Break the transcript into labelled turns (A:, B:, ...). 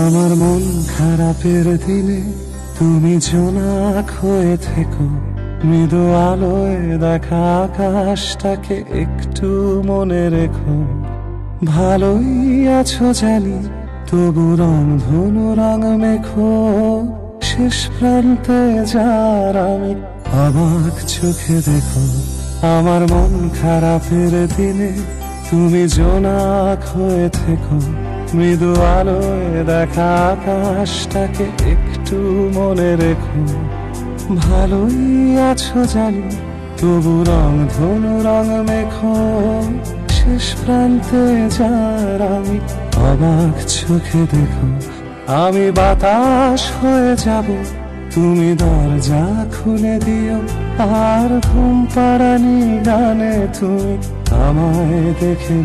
A: আমার মন খারাপের দিনে তুমি জোনাক হয়ে থেকো। মৃদু আলোয় দেখা আকাশটাকে একটু মনে রেখো। ভালোই আছো জানি, তবু রং ধনু, রং মেখো। শেষ প্রান্তে যার আমি অবাক চোখে দেখো। আমার মন খারাপের দিনে তুমি জোনাক হয়ে থেকো। মৃদু আলোয় দেখা আকাশটাকে একটু মনে রেখো। ভালোই আছো জানি, তবু রং ধনু রং মেখো। শেষ প্রান্তে যার আমি অবাক চোখে দেখো। আমি বাতাস হয়ে যাব, তুমি দরজা খুলে দিও। আর ঘুম পাড়ানি গানে তুমি আমায় দেখে